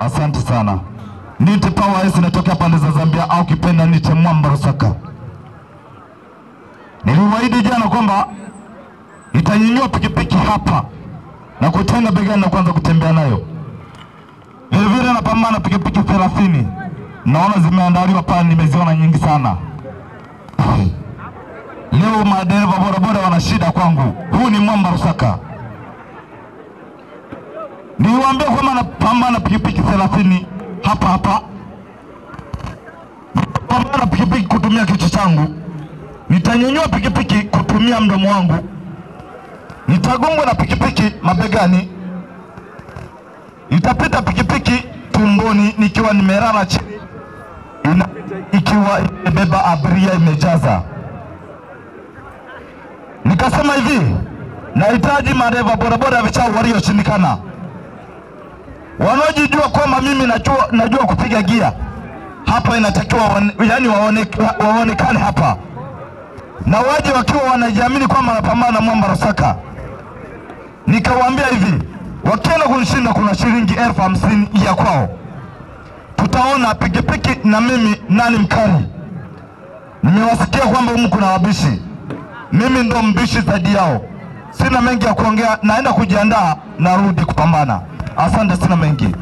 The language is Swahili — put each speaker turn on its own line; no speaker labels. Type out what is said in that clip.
Asante sana. Nite Power S natokea pande za Zambia au kipenda nite Mwamba Rusaka. Niliwaahidi jana kwamba nitanyanyua pikipiki hapa na kutenga begani na kuanza kutembea nayo. Vilevile napambana na pikipiki thelathini, naona zimeandaliwa pale, nimeziona nyingi sana. Leo madereva bodaboda wana shida kwangu. Huu ni Mwamba Rusaka. Niwaambia kwamba napambana na pikipiki thelathini. Hapa hapa, pambana na pikipiki kutumia kichwa changu, nitanyanyua pikipiki kutumia mdomo wangu, nitagongwa na pikipiki mabegani, nitapita pikipiki tumboni nikiwa nimelala chini, ikiwa imebeba abiria imejaza. Nikasema hivi, nahitaji madereva bodaboda vichao walioshindikana wanaojijua kwamba mimi najua, najua kupiga gia hapa, inatakiwa yani waone, waonekane hapa na waje wakiwa wanajiamini kwamba wanapambana na Mwamba Rasaka. Nikawaambia hivi, wakienda kunishinda kuna shilingi elfu hamsini ya kwao, tutaona pikipiki na mimi nani mkali. Nimewasikia kwamba humu kuna wabishi, mimi ndo mbishi zaidi yao. Sina mengi ya kuongea, naenda kujiandaa, narudi kupambana. Asante, sana mengi.